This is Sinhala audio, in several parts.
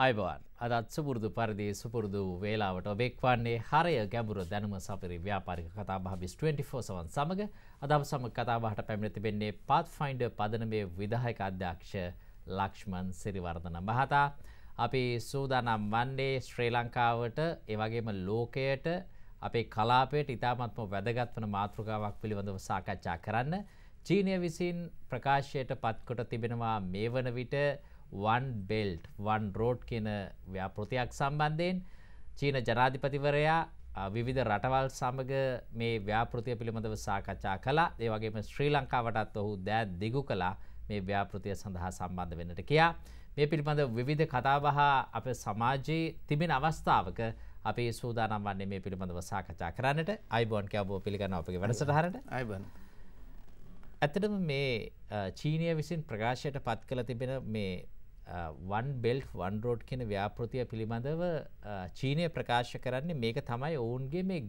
අයිබවන්. අදත් සුපුරුදු පරිදි සුපුරුදු වේලාවට ඔබෙක්වන්නේ හරය ගැඹුරු දැනුම සපරි ව්‍යාපාරික කතාබහ බිස් 24 සවන් සමඟ අදම සම කතාබහට පැමිණති වෙන්නේ පාත් ෆයින්ඩ පදනමේ විදාහක අධ්‍යක්ෂ ලක්ෂ්මන් සිරිවර්ධන මහතා. අපි සූදානම් වන්නේ ශ්‍රී ලංකාවට ඒවගේම ලෝකයට අපේ කලාපයට ඉතාමත්ම වැදගත්වන මාතෘකාවක් පිළිබඳව සාකච්ඡා කරන්න. චීනය විසින් ප්‍රකාශයට පත්කොට තිබෙනවා මේ වන විට වන් බෙල්ට් වන් රෝඩ් කියන ව්‍යාපෘතියක් සම්බන්ධයෙන් චීන ජනාධිපතිවරයා විවිධ රටවල් සමග මේ ව්‍යාපෘතිය පිළිබඳව සාකච්ඡා කලා ඒවගේම ශ්‍රී ලංකාවටත් ඔහු දෑ දිගු කලා මේ ව්‍යාපෘතිය සඳහා සම්බන්ධ වෙන්නට කියා. මේ පිළිබඳ විවිධ කතාබහ අප සමාජයේ තිබෙන අවස්ථාවක අපි සූදානම් වන්නේ මේ පිළිබඳව සාකච්ඡා කරන්නට. අයිබෝන් කැබෝ පිළිගන්න අපගේ වැඩසටහරට අයිබන්. ඇතටම මේ චීනය විසින් ප්‍රකාශයට පත් කළ තිබෙන මේ වන් බෙල්් වන් රෝඩ් කියන ව්‍යාපෘතිය පිළිබඳව චීනය ප්‍රකාශ කරන්නේ මේක තමයි ඔවුන්ගේ මේ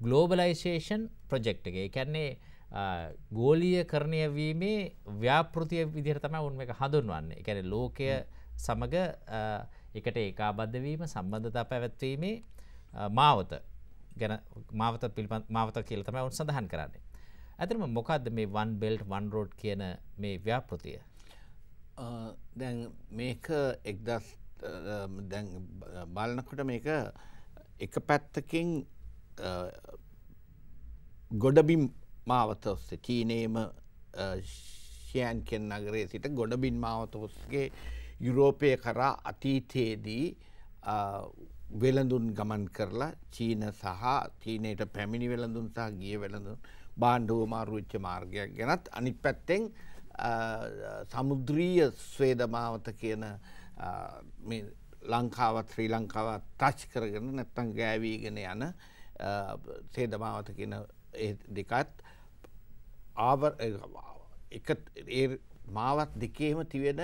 ගලෝබලයිසේෂන් ප්‍රජෙක්් එක. කැන්නේ ගෝලිය කරණය වීමේ ව්‍යාපෘතිය විදිර තම උන් එක හඳුන්වන්න. එකැන ලෝකය සමඟ එකට ඒකාබද්ධවීම සම්බන්ධතා පැවැත්වීමේ මාවත ගැන මාවත පිළිපත් මාවත කියල තම උන් සඳහන් කරන්නේ. ඇතරම මොකක්ද මේ වන් බෙල්ට් වන් රෝඩ් කියන මේ ව්‍යාපෘතිය? දැන් මේක එක්දස් බලනකොට මේක එක පැත්තකින් ගොඩබිම් මාවත ඔස්සේ චීනයම ශයන් කෙන් නගරේ සිට ගොඩබින් මාවත ඔස්ගේ යුරෝපය කරා අතීතයේදී වෙළඳුන් ගමන් කරලා චීන සහ චීනයට පැමිණි වෙළඳුන් සහ ගිය වෙළඳුන් බාණ්ඩුව මාරුච්ච මාර්ගයක් ගැනත් අනි පැත්තෙන් සමුද්‍රීය ස්වේදමාවත කියන ලංකාවත් ශ්‍රී ලංකාවත් තච් කරගෙන නැත්තං ගෑවීගෙන යන සේදමාවත කියන දෙකත් ආවර් එක ඒ මාවත් දෙකේම තිවෙන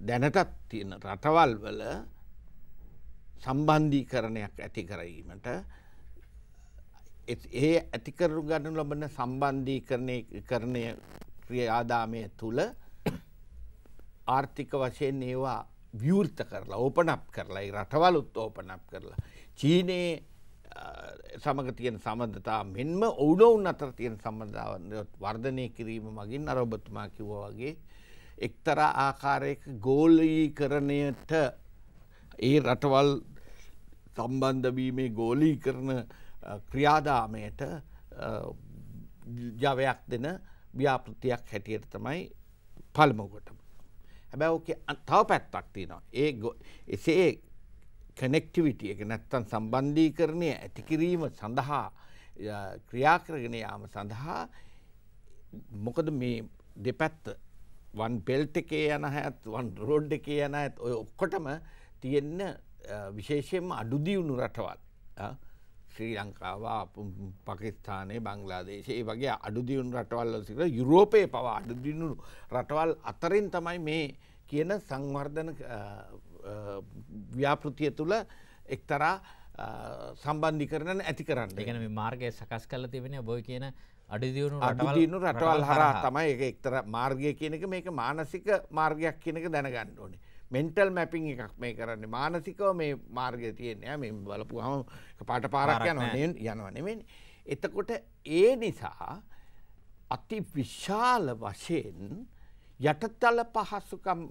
දැනටත් තියෙන රටවල් වල සම්බන්ධී කරණයක් ඇති කරීමට ඒ ඇතිකරු ගණනු ලබන සම්බන්ධී කරණය කරණය ක්‍රියාදාමය තුළ ආර්ථික වශයෙන් ඒවා විවෘත කරලා ඕපනප් කරලා රටවලුත් ඕපනප් කරලා. චීනයේ සමග තියෙන සම්බන්ධතා මෙන්ම ඔවුනොවුන් අතර තියෙන සම්බන්ධාව වර්ධනය කිරීම මගින් අරොබතුමා කිව්ව වගේ එක්තරා ආකාරයක ගෝලී කරණයට ඒ රටවල් සම්බන්ධවීමේ ගෝලී කරන ක්‍රියාදාමයට ජවයක් දෙන ව්‍යාපෘතියක් හැටියට තමයි පළමෝකටම. හැබැ ඕක තව පැත්තක් තිනවා. ඒ එසේ කනෙක්ටිවිටිය එක නැත්තන් සම්බන්ධී කරණය ඇතිකිරීම සඳහා ක්‍රියාකරගෙන යාම සඳහා මොකද මේ දෙපැත්ත වන් පෙල්ට එකේ යන හැත් වන් රෝඩ් එකේ යන ඇත් ඔය ඔක්කොටම තියෙන්න විශේෂයෙන්ම අඩුදියුණු රටවල්. ශ්‍රී ලංකාව පකිස්ථානය බංගලාදේශයේ වගේ අඩුදියුණු රටවල්ල සිට යුරෝපය පවා අඩුදියුණු රටවල් අතරින් තමයි මේ කියන සංවර්ධන ව්‍යාපෘතිය තුළ එක්තරා සම්බන්ධි කරන ඇති කරන්න. එකන මාර්ගය සකස් කල තිබෙන බොයි කියන අඩිදියුණු අඩුදියුණු රටවල් හරා තමයි එක එක්තර මාර්ගය කියනක මේක මානසික මාර්ගයක් කියනක දැනගන්න ඕනේ මෙන්ටල් මැපිං එකක් මේ කරන්න මානසිකව මේ මාර්ගය තියෙනය මේ බලපු හම පාට පාරක් යනවනෙන් යනවනෙමෙන් එතකොට ඒ නිසා අති විශාල වශයෙන් යටතල පහසුකම්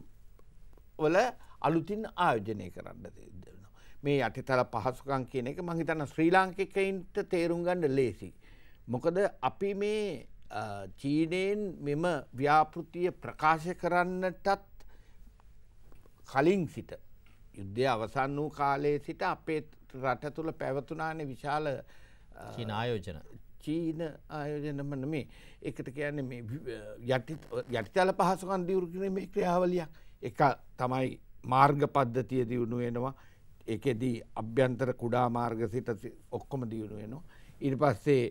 වල අලුතින් ආයෝජනය කරන්න දෙන්න. මේ යටිතල පහසුකම් කියන එක මහිතන්න ශ්‍රී ලාංකිකයින්ට තේරුම් ගණ්ඩ ලේසි. මොකද අපි මේ චීනයෙන් මෙම ව්‍යාපෘතිය ප්‍රකාශ කරන්නටත් කලින් සිට. යුද්ධය අවසන් වූ කාලයේ සිට අපේ රට තුළ පැවතුනාන විශාල චීන ආයෝජන. චීන ආයෝජනම නෙමේ. එකට කියන්නේ මේ යටිතල පහසුකන් දියුරුකින මේ ක්‍රියාවලියක්. එක තමයි මාර්ග පද්ධතිය දියුණු වෙනවා. එකෙදී අභ්‍යන්තර කුඩා මාර්ග සිට ඔක්කොම දියුණු වෙනවා. ඉට පස්සේ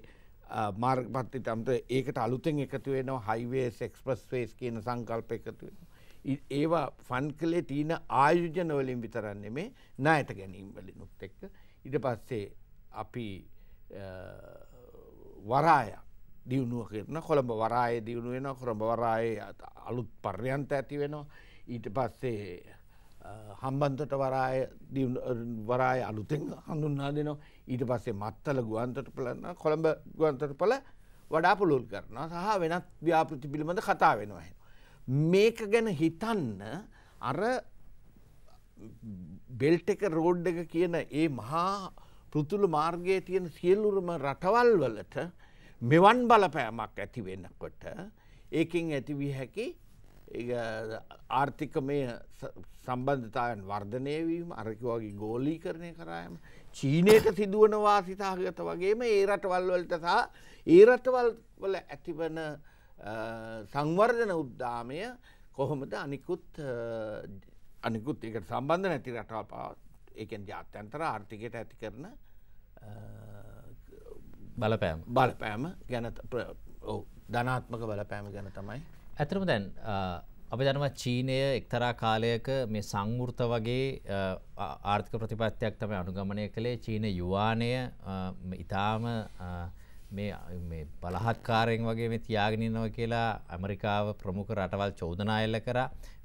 මාර්ග පත්ති තම්ත ඒකට අලුතෙන් එකතු වෙනවා. හයිවේ එක්ස්ප්‍රස් වේස් කියන සංකල්ප එකතු වෙනවා ඒවා ෆන් කලේ තියන ආයුජන වලින් විතරන්නේ මේ නායට ගැනීම් වලිනුත් එක්ක. ඉට පස්සේ අපි වරාය දියුණුව කරන කොළඹ වරාය දියුණු වෙන කොළඹ වරාය අලුත් පර්යන්ත ඇති වෙනවා. ඊට පස්සේ හම්බන්තොට වරාය වරාය අලුතෙන් හඳුන්නා දෙනවා. ඊට පස්සේ මත්තල ගුවන්තොට පලන්න කොළඹ ගුවන්තොට පල වඩා පුළුල් කරනවා. සහ වෙනත් ව්‍යාපෘති පිළිබඳ කතා වෙනවා. මේක ගැන හිතන්න අර බෙල්ට එක රෝඩ් එක කියන ඒ මහා පෘතුළු මාර්ගයේ තියෙන සියල්ලුරම රටවල් වලට මෙවන් බලපෑමක් ඇති වෙන්නකොට ඒකින් ඇතිවිය හැකි ආර්ථිකමය සම්බන්ධතායන් වර්ධනයවීම අරකිවගේ ගෝලී කරණය කරයම චීනයට සිදුවන වාසිතාගත වගේම ඒ රටවල් වලට සහ ඒ රටවල් වල ඇතිවන සංවර්ධන උද්දාමය කොහොමද අනිකුත් අනිකුත් එකට සම්බන්ධ නැති රටවල් පා ඒකෙන් ජාත්‍යන්තර ආර්ථිකයට ඇති කරන බලපෑම්. බලපෑම ගැන ධනාත්මක බලපෑම ගැන තමයි. ඇතරම දැන් අපි දනවා චීනය එක්තරා කාලයක මේ සංවෘත වගේ ආර්ථික ප්‍රතිපත්තියක් තමයි අනුගමනය කළේ. චීන යුවානය ඉතාම මේ බලහත්කාරයෙන් වගේ මේ තියාගෙනන්නව කියලා ඇමරිකාව ප්‍රමුඛ රටවල් චෝදනායල්ල කර.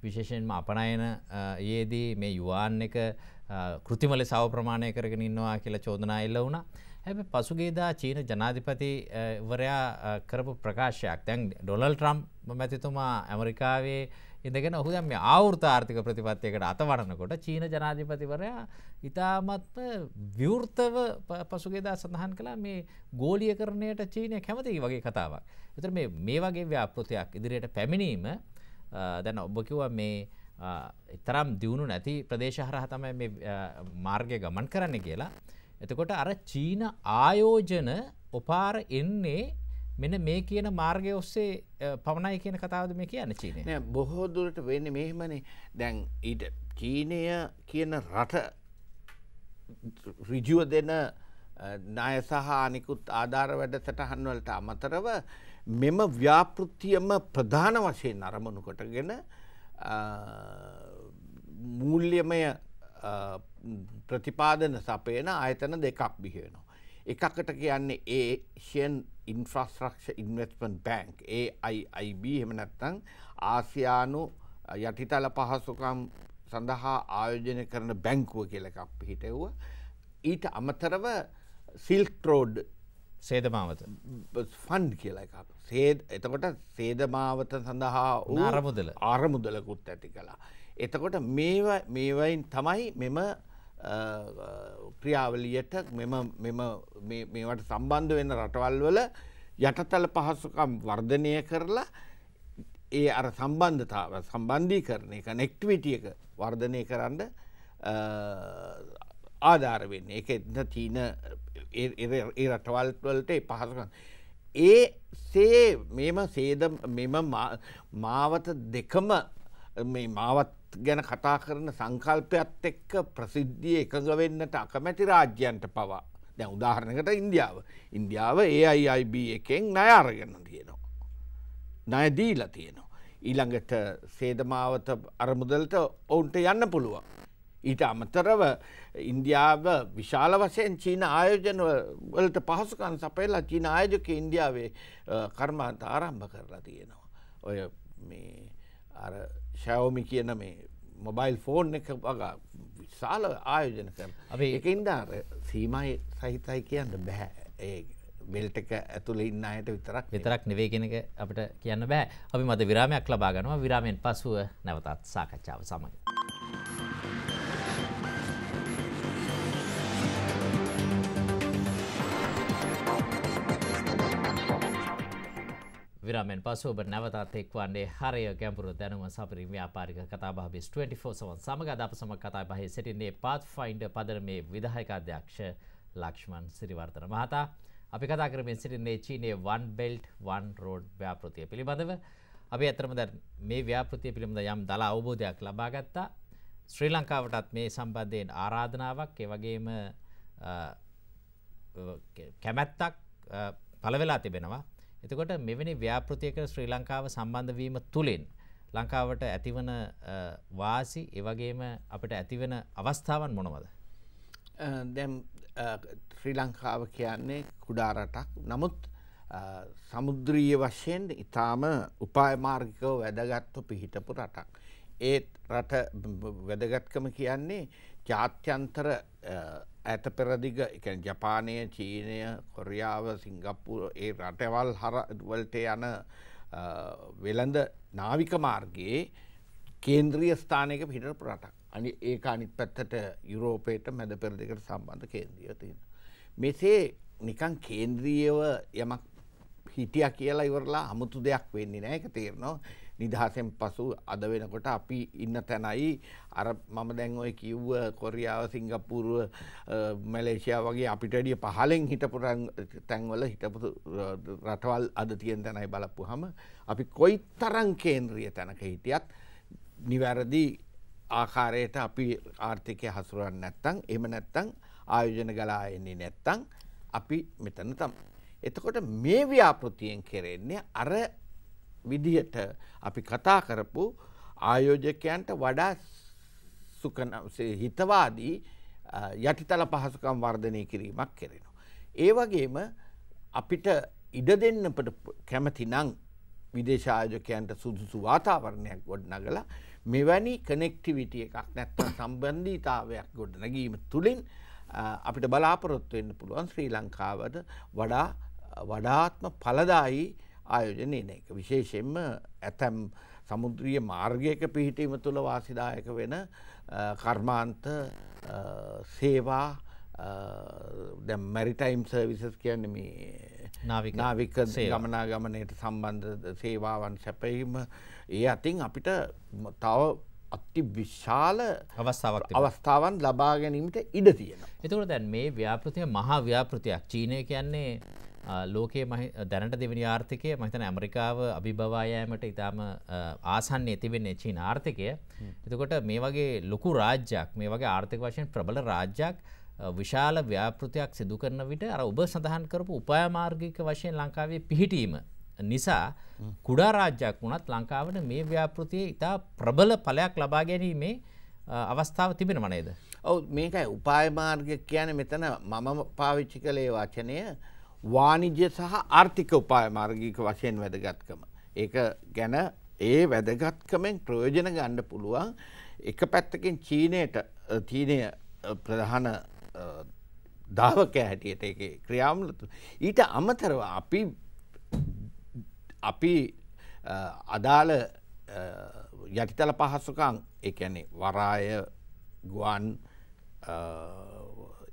විශේෂයෙන්ම අපනයන ඒදී මේ යුවාන් එක කෘතිමල සව ප්‍රමාණය කරගෙන ඉන්නවා කියලා චෝදනා එල්ල වුණා. හැබ පසුගේදා චීන ජනාධිපතිවරයා කරපු ප්‍රකාශයක්. තැන් ඩොනල් ට්‍රම්් මැතිතුමා ඇමරිකාවේ ඉඳගෙන ඔහු දැම ආවෘත ආර්ථික ප්‍රතිපත්තියකට අතවරනකොට චීන ජනාධිපතිවරයා ඉතාමත්ම විවෘතව පසුගේදා සඳහන් කලා මේ ගෝලිය කරණයට චීනය කැමති වගේ කතාවක්. එතර මේ මේ වගේ ව්‍යාපෘතියක් ඉදිරියට පැමිණීම දැන ඔබකිව මේ එතරම් දියුණු නැති ප්‍රදේශ හරහ තමයි මේ මාර්ගය ගමන් කරන්න කියලා එතකොට අර චීන ආයෝජන ඔපාර එන්නේ මෙන මේ කියන මාර්ගය ඔස්සේ පමණයි කියන කතාවද මේ කියන්න චීනය බොහෝ දුරට වෙන්න මෙහෙමනේ දැන් ඊට චීනය කියන රට රිජුව දෙන නාය සහ අනිකුත් ආධාර වැඩ සටහන්වලට අමතරව මෙම ව්‍යාපෘතියම ප්‍රධාන වශයෙන් අරමුණු කොටගෙන මූල්‍යමය ප්‍රතිපාදන සපයන ආයතන දෙකක් බිහිවෙනවා. එකකට කියන්නේ Asian infrastructure investment bank AIIB හෙමනැත්තං ආසියානු යටිතල පහසුකම් සඳහා ආයෝජන කරන බැංකුව කියල එකක් පිහිටෙව්ව. ඊට අමතරව සිල්ක්ට්‍රෝඩ් සේදමාවත ෆන්් කියලා එකක් සේද එතකොට සේදමාවත සඳහා අරමුදල ආරමුදලකුත් ඇති කලා. එතකොට මේවයින් තමයි මෙම ක්‍රියාවලියට මේවට සම්බන්ධ වෙන රටවල් වල යටතල පහසුකම් වර්ධනය කරලා ඒ අර සම්බන්ධතාව සම්බන්ධී කරන එක නෙක්ටවිටිය එක වර්ධනය කරන්න ආධාර වෙන්න එක එන්න චීන ඒ රටවල්වලට පහසුකන්. ඒ සේ මෙම සේද මෙම මාවත දෙකම මේ මාවත් ගැන කතා කරන සංකල්පයත් එක්ක ප්‍රසිද්ධිය එකඟ වෙන්නට අකමැති රාජ්‍යන්ට පවා දැ උදාහරණකට ඉන්දියාව ඉන්දියාව ඒ අයිB එකෙන් නයාරගන්න තියෙනවා. නයදීලා තියෙනවා. ඊළඟට සේදමාවත අරමුදලට ඔවුන්ට යන්න පුළුවන්. ඊට අමතරව ඉන්දියාව විශාල වශයෙන් චීන ආයෝජන වලට පහසුකන් සපයලා චීන ආයෝජක ඉන්දියාවේ කර්මාන්ත ආරම්භ කරලා තියෙනවා. ඔය මේ අර ශැවමි කියන මේ මොබයිල් ෆෝන් එක වගා විශාල ආයෝජන කරන අපේ එකන්දාර සීමයි සහිතයි කියන්න බැහැ ඒ බෙල්ට එක ඇතුළ ඉන්න අයට විතරක් විතරක් නෙවේ කෙනක අපට කියන්න බෑ. අපි මද විරාමයක් ලබාගනවා විරාමයෙන් පසුව නැවතත් සාකච්ඡාව සමඟ. විරමෙන් පසු ඔබ නැවතත් එක්වන්නේ හරය ගැඹුරු දැනුම සපරින් ව්‍යාපාරික කතාබහ බිස් 24 සවන් සමග අදප සම කතා බහහි සිටින්නේ පාත් ෆයින්ඩ පදර මේ විදායක අධ්‍යක්ෂ ලක්ෂ්මන් සිරිවර්තන මහතා. අපි කතා කරමින් සිටින්නේ චීනයේ වන් බෙල්ට් වන් රෝඩ් ව්‍යාපෘතිය පිළිබඳව. අපි ඇතරම ද මේ ව්‍යාපෘතිය පිළිබඳ යම් දලා අවබෝධයක් ලබාගත්තා ශ්‍රී ලංකාවටත් මේ සම්බන්ධයෙන් ආරාධනාවක් එවගේම කැමැත්තක් පලවෙලා තිබෙනවා. එතකොට මෙවැනි ව්‍යාපෘතියක ශ්‍රී ලංකාව සම්බන්ධවීම තුළින් ලංකාවට ඇතිවන වාසි එවගේම අපට ඇතිවෙන අවස්ථාවන් මොනවද. දැම් ශ්‍රී ලංකාව කියන්නේ කුඩාරටක් නමුත් සමුද්‍රීය වශයෙන් ඉතාම උපායමාර්ගිකව වැදගත්ව පිහිටපු රටක්. ඒත් රට වැදගත්කම කියන්නේ ජාත්‍යන්තර ඇත පෙරදිග එක ජපානය චීනය කොරියාව සිංගප්පුර ඒ රටවල් හරවලට යන වෙළඳ නාවික මාර්ගයේ කේන්ද්‍රිය ස්ථානයක පිට රටක්. අනි ඒ අනිත් පැත්තට යුරෝපයට මැද පෙරදිකට සම්බන්ධ කේන්ද්‍රිය තියෙන. මෙසේ නිකන් කේන්ද්‍රියව යමක් හිටිය කියලා ඉවරලා අමුතු දෙයක් වෙන්නේ නෑ එක තේරනවා. නිදහසෙන් පසු අද වෙනකොට අපි ඉන්න තැනයි අර මම දැන් ඔය කිව්ව කොරියාව සිංගප්පූරුව මැලේසියා වගේ අපිට ඩිය පහලෙන් හිටපු තැන්වල හිටපු රටවල් අද තියෙන් තැනයි බලපු හම අපි කොයි තරං කේන්ද්‍රිය තැනක හිටියත් නිවැරදි ආකාරයට අපි ආර්ථිකය හසුරන්න නැත්තං එම නැත්තං ආයෝජන ගලා එන්නේ නැත්තං අපි මෙතන තම්. එතකොට මේ ව්‍යාපෘතියෙන් කෙරෙන්නේ අර විදිහට අපි කතා කරපු ආයෝජකයන්ට වඩා හිතවාදී යටිතල පහසුකම් වර්ධනය කිරීමක් කෙරෙනවා. ඒ වගේම අපිට ඉඩ දෙන්නට කැමති නං විදේශායෝජකයන්ට සුදුසු වාතාවරණයක් ගොඩ නගල මෙවැනි කනෙක්ටිවිටිය එකක් නැත්තන් සම්බන්ධීතාවයක් ගොඩ නැගීම තුළින් අපිට බලාපොරොත්තු වෙන්න පුළුවන් ශ්‍රී ලංකාවට වඩා වඩාත්ම පලදායි ආයෝජනය එක විශේෂෙන්ම ඇතැම් සමුද්‍රිය මාර්ගයක පිහිටීම තුළ වාසිදායක වෙන කර්මාන්ත සේවා දැ මැරිටයිම් සර්විසස් කියන්න මේ නාවික ගමනා ගමනයට සම්බන්ධ සේවාවන් සැපීම ඒ අතින් අපිට තව අති විශාල අවස්ථාවක් අවස්ථාවන් ලබා ගැනීමට ඉඩ තියෙන. එතකට දැන් මේ ව්‍යාපෘතිය මහා ව්‍යාපෘතියක්. චීනය කියන්නේ ලෝකයේ දැනට දෙවනි ආර්ථිකය මහිතන ඇමරිකාව අභිභවායෑමට ඉතාම ආසන්න ඇතිවෙන්නේ චීන ආර්ථිකය. එතකොට මේ වගේ ලොකු රාජ්‍යයක් මේ වගේ ආර්ථික වශයෙන් ප්‍රබල රාජ්‍යයක් විශාල ව්‍යාපෘතියක් සිදු කරන විට අර ඔබ සඳහන් කරපු උපයමාර්ගික වශයෙන් ලංකාවේ පිහිටීම නිසා කුඩා රාජ්‍යයක් වුණත් ලංකාවට මේ ව්‍යාපෘතිය ඉතා ප්‍රබල පලයක් ලබා ගැනීමේ අවස්ථාව තිබෙන මනේද. ඔව මේකයි උපායමාර්ග කියන මෙතන මම පාවිච්චි කළේ වචනය වානිජ්‍ය සහ ආර්ථික උපාය මාර්ගික වශයෙන් වැදගත්කම. ඒක ගැන ඒ වැදගත්කමෙන් ප්‍රයෝජන ගණ්ඩ පුළුවන් එක පැත්තකින් චීනයට චීනය ප්‍රධාන ධාවකය හැටියට එක ක්‍රියාම්ලතු. ඊට අමතරව අපි අපි අදාළ යටිතල පහසුකං එකැනෙ වරාය ගුවන්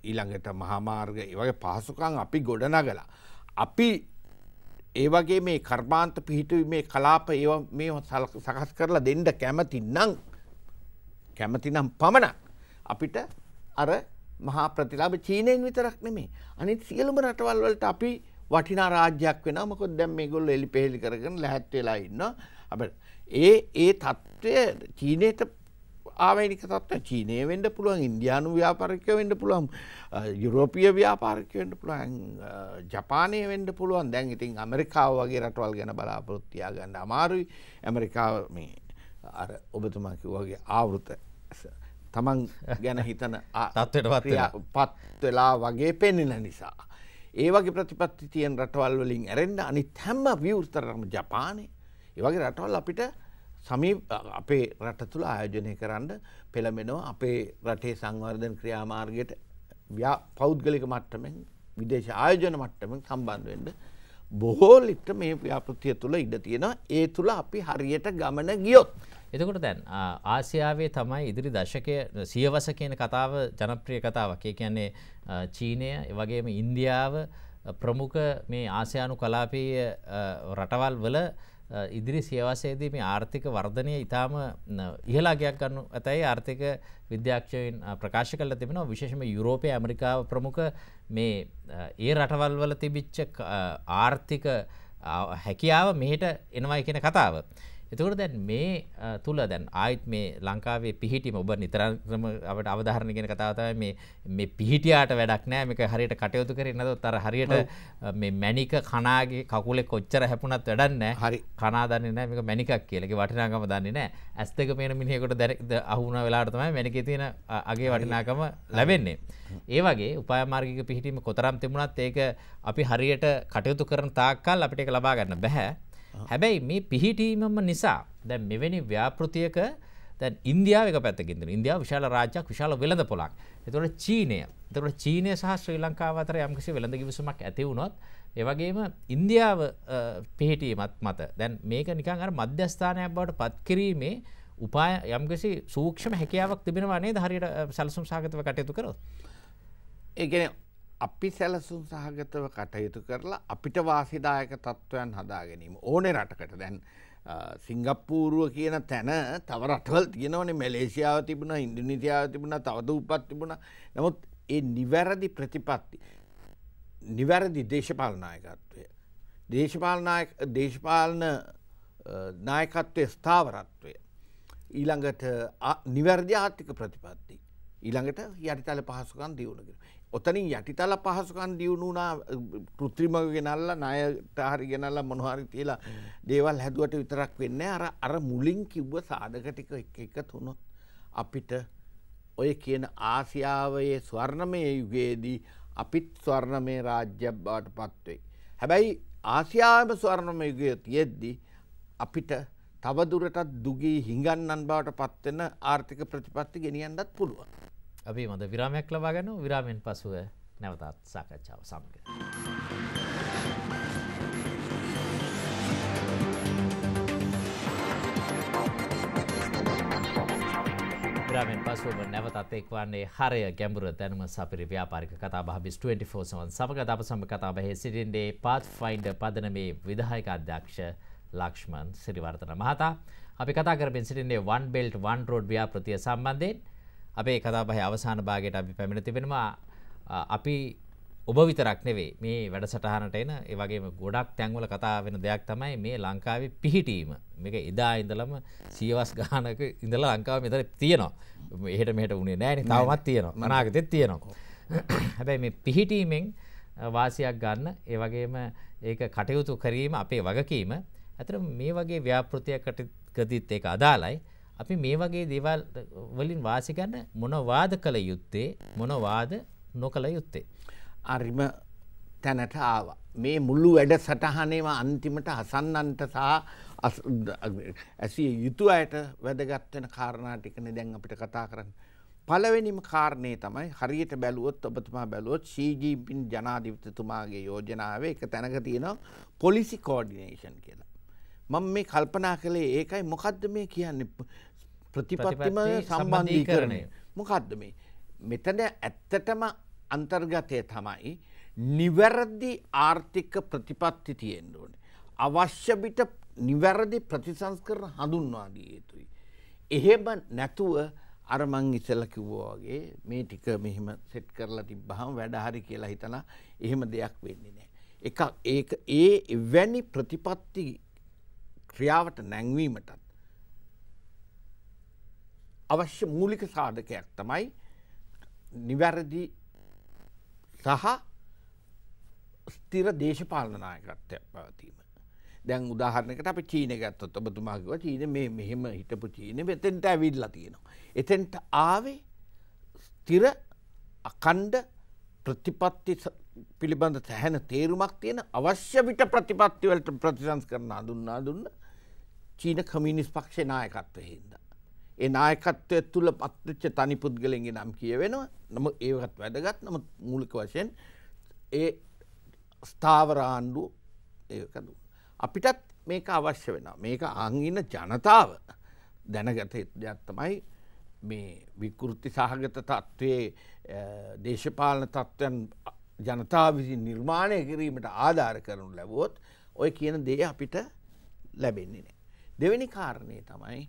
ඊළඟට මහාමාර්ග ඒවගේ පහසුකං අපි ගොඩනගලා. අපි ඒවගේ මේ කර්මාන්ත පිහිටුව මේ කලාප ඒ මේ සකස් කරලා දෙන්ඩ කැමති නං කැමතිනම් පමණක් අපිට අර මහා ප්‍රතිලාබ චීනයෙන් විතරක් නෙමේ අනිත් සියලුම රටවල් වලට අපි වටිනා රාජ්‍යයක් වෙන මොකොත් දැම් මේ ගොල්ල එලි පෙහෙලි කරගෙන ලැහැත්වෙලා ඉන්න අප ඒ ඒ තත්ත්වය චීනයට ආවනික තත්ව චීනය වෙන්ඩ පුළුවන් ඉන්දයානු ව්‍යාපාරකය වෙන්ඩ පුළුවන් යුරෝපිය ව්‍යාපාරකය වෙන්ඩ පුළුවන් ජපානය වෙන්ඩ පුළුවන්. දැන් ඉතින් ඇමරිකාව වගේ රටවල් ගැන බලාපොරොත්තියා ගන්න අමාරුයි. ඇමරිකාව මේ අර ඔබතුමාකි වගේ ආවෘත තමන් ගැන හිතන තත්වයට පත් වෙලා වගේ පෙන්නෙන නිසා. ඒ වගේ ප්‍රතිපත්ති තියෙන් රටවල් වලින් ඇරෙන්ඩ අනි හැම්ම විවෘතරම ජපානය. ඒවගේ රටවල් අපිට සමී අපේ රට තුළ ආයෝජනය කරන්න පෙළමෙනවා අපේ රටේ සංවර්ධන ක්‍රියාමාර්ගයට ව්‍යා පෞද්ගලික මට්ටමෙන් විදේශ ආයෝජන මට්ටමෙන් සම්බන්ධවෙන්ට බොහෝ ලිට්ට මේ ව්‍යාපෘතිය තුළ ඉඩ තියෙනවා ඒ තුළ අපි හරියට ගමන ගියොත්. එතකොට දැන් ආසියාවේ තමයි ඉදිරි දශකය සියවස කියන කතාව ජනප්‍රිය කතාවක් ඒ කියන්නේ චීනය වගේම ඉන්දියාව ප්‍රමුඛ මේ ආසියානු කලාපීය රටවල් වල ඉදිරි සියවසේදී මේ ආර්ථික වර්ධනය ඉතාම ඉහලාගයක් ගන්නු ඇතැයි ආර්ථික විද්‍යාක්ෂයෙන් ප්‍රකාශ කල තිබෙන විශේෂම යුරෝපය ඇමරිකාව ප්‍රමුඛ මේ ඒ රටවල් වල තිබිච්ච ආර්ථික හැකියාව මෙහෙට එනවයි කියෙන කතාව. එතකොට දැන් මේ තුළ දැන් ආයිත් මේ ලංකාවේ පිහිටීම ඔබ නිතරම අපට අවධාරණ ගෙන කතාවතයි මේ මේ පිහිටියාට වැඩක් නෑ. මේක හරියට කටයුතු කරේ නැතොත් අර හරියට මේ මැනික කනාගේ කකුලේ කොච්චර හැපුණත් වැඩක් නෑ. හරි. කනා දන්නේ නෑ. මේක මැනිකක් කියලා. ඒකේ වටිනාකම දන්නේ නෑ. ඇස් දෙක පේන මිනිහෙකුට අහුණ වෙලාවට තමයි මැනිකේ තියෙන අගේ වටිනාකම ලැබෙන්නේ. ඒ වගේ උපාය මාර්ගික පිහිටීම කොතරම් තිබුණත් ඒක අපි හරියට කටයුතු කරන තාක්කල් අපිට ඒක ලබා ගන්න බෑ හැබැයි මේ පිහිටීමම නිසා දැන් මෙවැනි ව්‍යාපෘතියක දැන් ඉන්දියාව එක පැත්තකින්ද ඉන්දියාව විශාල රාජ්‍යයක් විශාල වෙළඳ පොලක්. එතකොට චීනය. එතකොට චීනය සහ ශ්‍රී ලංකාව අතර යම්කිසි වෙළඳ කිවිසුමක් ඇති වුණොත් ඒ වගේම ඉන්දියාව පිහිටීමත් මත. දැන් මේක නිකන් අර මධ්‍යස්ථානයක් බවට පත් කිරීමේ උපාය යම්කිසි සූක්ෂම හැකියාවක් තිබෙනවා නේද? හරියට සැලසුම් සහගතව කටයුතු කරොත්. ඒ කියන්නේ අපි සැලසුම් සහගතව කටයුතු කරලා අපිට වාසිදායක තත්ත්වයන් හදා ගැනීම. ඕනේ රටකට. දැන් සිංගප්පූරුව කියන තැන තව රටවල් තියෙනවනේ. මැලේසියාව තිබුණ ඉන්දුනිසියාව තිබුණ තවද උපත් තිබුණ. නමුත් ඒ නිවැරදි ප්‍රතිපත්ති නිවැරදි දේශපාලනායකත්වය දේශපාලනාය දේශපාලන නායකත්වය ස්ථාවරත්වය ඊළඟට නිවැරදි ආර්ථික ප්‍රතිපත්ති ඊළඟට යටිතල පහසුකන් දියුණගෙන ඔතනින් යටිතල පහසුකන් දියුණුනා කෘත්‍රිමග ගෙනල්ල ණයට හරි ගෙනල්ල මොනහරි තියලා දේවල් හැදුවට විතරක් වෙන්න අර අර මුලින් කිව්ව සාධක ටික එක එක තුනොත් අපිට ඔය කියන ආසියාවයේ ස්වර්ණමය යුගයේදී අපිත් ස්වර්ණමය රාජ්‍යයක් බවට පත්වෙයි. හැබැයි ආසියාවම ස්වර්ණම යුගය තියෙද්දි අපිට තවදුරටත් දුගී හිඟන්නන් බවට පත්වෙන ආර්ථික ප්‍රතිපත්ති ගෙනියන්නත් පුළුවන්. අපි මද විරාමයක් ලබා ගන්න විරාමෙන් පසුව නැවතත් සාකච්ඡාව සමග. ග්‍රමෙන් පසුව නැවතත් එක් වන්නේ හරය ගැඹුර දැනුම සපිරි ව්‍යාපාරික කතා බිස් 24 සවන් සමග අප සම කතා බහේ සිටින්ඩේ පාත් ෆයින්ඩ පදන මේ විදායක අධ්‍යක්ෂ ලක්ෂ්මන් සිරිවර්තන මහතා අපි කතා කරපෙන් සිටින්නේ වන් බෙල්ට් වන් රෝඩ් ව්‍යාපෘතිය සම්බන්ධයෙන් අපේ කතාබහ අවසාන භාගයට අපි පැමිණ තිබෙනවා. අපි ඔබ විතරක් නෙවේ මේ වැඩසටහනට එන ඒවගේ ගොඩක් තැන්වල කතා වෙන දෙයක් තමයි මේ ලංකාවේ පිහිටීම. මේක එදා ඉඳලම සියවස් ගානක ඉඳලා ලංකාව මෙතර තියෙනවා. එහෙට මෙහට උනේ නෑන තවමත් තියෙනවා. මනාගතෙත් තියෙනවා. හැබැයි මේ පිහිටීමෙන් වාසියක් ගන්න ඒවගේම ඒක කටයුතු කිරීම අපේ වගකීම ඇතර මේ වගේ ව්‍යාපෘතියකට ගතිත් ඒක අදාලයි අපි මේ වගේ දේවල් වලින් වාසි ගන්න මොනවාද කළ යුත්තේ මොනවාද නොකළ යුත්තේ. අරිම තැනට ආවා. මේ මුල්ලු වැඩ සටහනේම අන්තිමට හසන්නන්ට සහ ඇසිය යුතු අයට වැදගත්වෙන කාරණාටිකන දැන් අපිට කතා කරන්න. පලවෙනිම කාරණය තමයි හරියට බැලුවොත් ඔබතුමා බැලුවොත් ශීජීපින් ජනාධිපතතුමාගේ යෝජනාව එක තැනක තියෙනවා පොලිසි කෝඩිනේෂන් කියලා. මම මේ කල්පනා කළේ ඒකයි මොකක්ද මේ කියන්න ප්‍රතිපත්තිම සම්බන්ධීකරණය මොකක්ද මේ මෙතන ඇත්තටම අන්තර්ගතය තමයි නිවැරදි ආර්ථික ප්‍රතිපත්ති තියෙන්න්න ඕන. අවශ්‍ය බිට නිවැරදි ප්‍රතිසංස් කරන හඳුන්වාදී යුතුයි. එහෙම නැතුව අරමං ඉසල කිව්වාගේ මේ ටික මෙහෙම සෙට් කරලා තිබ්බහම වැඩහරි කියලා හිතලා එහෙම දෙයක් වෙන්නේ නෑ. එක ඒ ඒ එවැනි ප්‍රතිපත්ති ක්‍රියාවට නැංවීමටත් අවශ්‍ය මූලික සාධකයක් තමයි නිවැරදි සහ ස්තිර දේශපාලනායකත්වයක් පවතීම. දැන් උදාහරණකට අප චීන ගත්තොත් ඔබතුමාගව චීන මේ මෙහෙම හිටපු චීන එතෙන්ට ඇවිල්ලා තියෙනවා. එතෙන්ට ආවේ ස්තිර අකණ්ඩ ප්‍රතිපත්ති පිළිබඳ සැහැන තේරුමක් තියෙන අවශ්‍ය විට ප්‍රතිපත්තිවලට ප්‍රතිසංස් කරන දුන්නා දුන්න චීන කමිනිස් පක්ෂ නායකත්ව හින්ද. ඒ නායකත්වය තුළ පත්ච්ච තනි පුද්ගලෙන්ගේ නම් කියවෙනවා නම ඒවත් වැදගත් නම මූලික වශයෙන් ඒ ස්ථාවරාණ්ඩු ඒකදු. අපිටත් මේක අවශ්‍ය වෙන මේක අංගින ජනතාව දැනගත යත්තමයි මේ විකෘති සහගත තත්ත්වයේ දේශපාලන තත්ත්වයන් ජනතා විසින් නිර්මාණය කිරීමට ආධාර කරනු ලැබුවොත් ඔය කියන දේ අපිට ලැබෙන්නේ නෑ. දෙවැනි කාරණය තමයි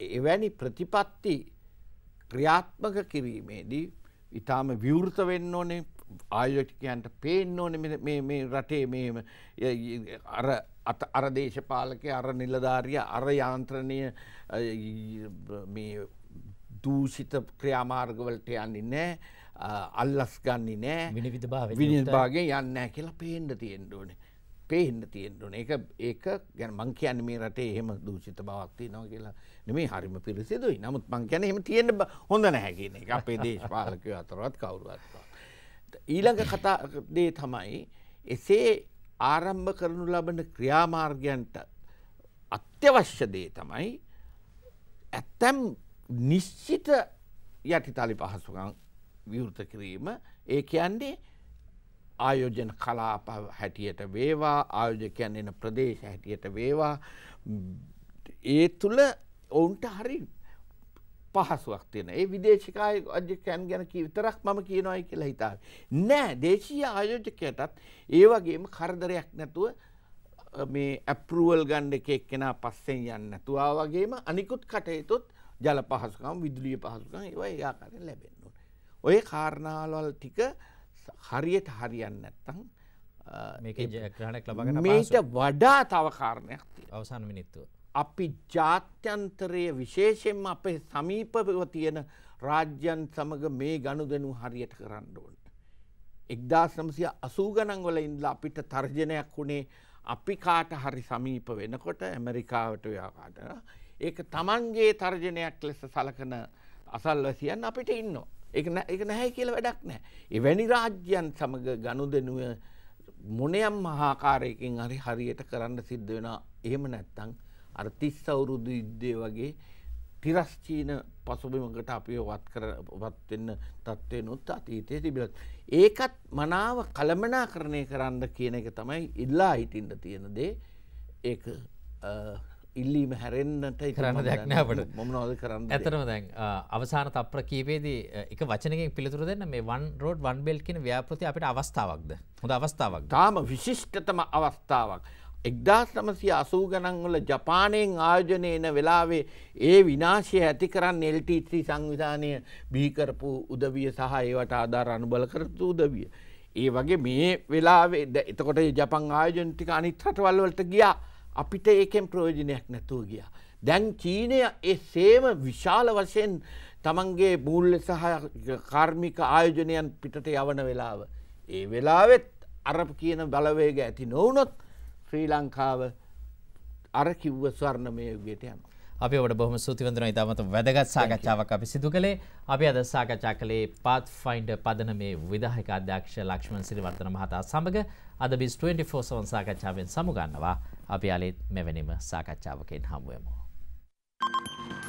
එවැනි ප්‍රතිපත්ති ක්‍රියාත්මක කිරීමේදී ඉතාම විවෘත වෙන්න ඕනේ ආයෝටිකයන්ට පේෙන් ඕන මේ රටේ මේ අර අර දේශපාලකය අර නිලධාරිය අර යාන්ත්‍රණය දූෂිත ක්‍රියාමාර්ගවලට යන්නේ නෑ අල්ලස් ගන්නේ නෑ විනිභාගේ යන්න කියලා පේන්ඩ තියෙන්ට ඕනේ. පේහින්න තියෙන්ටුන එක ඒක ගැන මං කියන්න මේ රටේ එහෙම දූෂිත බවක්ති නෝ කියලා නෙමේ හරිම පිරිසිදුයි නමුත් මං කියන එම තියෙන හොඳ නැහැගෙන එක. අපේ දේශපාලකය අතරවත් කවුරුවත්වා. ඊළඟ කතාදේ තමයි එසේ ආරම්භ කරනු ලබන ක්‍රියාමාර්ගයන්ට අත්‍යවශ්‍ය දේ තමයි ඇත්තැම් නිශ්චිත යටිතලි පහසුකම් විවෘත කිරීම. ඒ කියන්නේ ආයෝජන කලාප හැටියට වේවා ආයෝජකයන් එන ප්‍රදේශ හැටියට වේවා. ඒ තුළ ඔවුන්ට හරි පහසුවක් තියෙන ඒ විදේශකාය අජකයන් ගැන විතරක් මම කියනවායි කියලා හිතාව. නෑ දේශීය ආයෝජකයටත් ඒ වගේම කරදරයක් නැතුව මේ ඇපරුවල් ගණ්ඩ එකෙක් කෙනා පස්සෙන් යන්න නැතුවා වගේම අනිකුත් කටයුතුත් ජල පහසුකම් විදුලිය පහසුකම් ඒවා ඒආකාරයෙන් ලැබෙන්න්න. ඔය කාරණාවල් ටික හරියට හරියන්න නැත්තං මේක ජයග්‍රහණයක් ලබගෙන මේට වඩා තව කාරණයක් අවසාන මිනිත්තුව. අපි ජාත්‍යන්තරය විශේෂෙන්ම අපේ සමීපව තියෙන රාජ්‍යන් සමඟ මේ ගණු දෙනු හරියට කරන්න ඕන. එක්දා සමසිය අසූ ගණන්වල ඉන්ලා අපිට තර්ජනයක් වුණේ අපි කාට හරි සමීප වෙනකොට ඇමරිකාවට ව්‍යාකාට ඒක තමන්ගේ තර්ජනයක් ලෙස සලකන අසල්වසියන් අපිට ඉන්න. එක නැහැ කියල වැඩක් නෑ. එවැනි රාජ්‍යන් සමඟ ගණු දෙනුව මොනයම් මහාකාරයකින් හරි හරියට කරන්න සිද්ධ වෙන එහෙම නැත්තං අර තිස් අවුරුදු යුද්ධය වගේ තිරස්චීන පසුබිමකට අපිය වත් කර වත්වෙන්න තත්ත්වයනුත් අතීතය තිබිලත්. ඒකත් මනාව කළමනා කරණය කරන්න කියන එක තමයි ඉල්ලා හිටින්ට තියෙන දේ. ඒ ඉල්ලීම හැරෙන්න්නට කරන්න දැක්නෑපට මොමනෝද කරන්න ඇතරම දැන් අවසාන තප්‍ර කීපේදී එක වචනකින් පිළිතුර දෙන්න මේ වන් රෝඩ් වන් බෙල් කියන ව්‍යාපෘති අපිට අවස්ථාවක්ද? හොඳ අවස්ථාවක් තාම විශිෂ්ටතම අවස්ථාවක්. එක්දස් නමසය අසූ ගණන්වල ජපානයෙන් ආයෝජනයන වෙලාවේ ඒ විනාශය ඇති කරන්න එල්ටC සංවිධානය බිහිකරපු උදවිය සහ ඒවට ආධාර අනුබල කරතු උදවිය. ඒ වගේ මේ වෙලාවේ එතකොට ජපන් ආයෝජනටික අනිත් රටවල්වලට ගියා අපිට ඒකෙන් ප්‍රයෝජනයක් නැතුව ගියා. දැන් චීනය ඒ සේම විශාල වශයෙන් තමන්ගේ බූල්ල සහ කාර්මික ආයෝජනයන් පිටට යවන වෙලාව. ඒ වෙලාවෙත් අරප කියන බලවේග ඇති නොවනොත් ශ්‍රී ලංකාව අර කිව්ව ස්වර්ණමය යුගයට යන. අපි ඔබට බොහම සූතිවඳන ඉතාමත වැදගත් සාකච්ඡාවක් අපි සිදු කළේ අපි අද සාකච්ඡා කළේ පාත් ෆයින්ඩ පදන මේ විදාහක අධ්‍යක්ෂ ලක්ෂ්මන් සිරිවර්තන මහතා සමඟ අද බිස් 24 සවන් සාකච්ඡාවෙන් සමුගන්නවා අපි අලෙත් මෙවැනිම සාකච්ඡාවකෙන් හමුවමු. Thank you.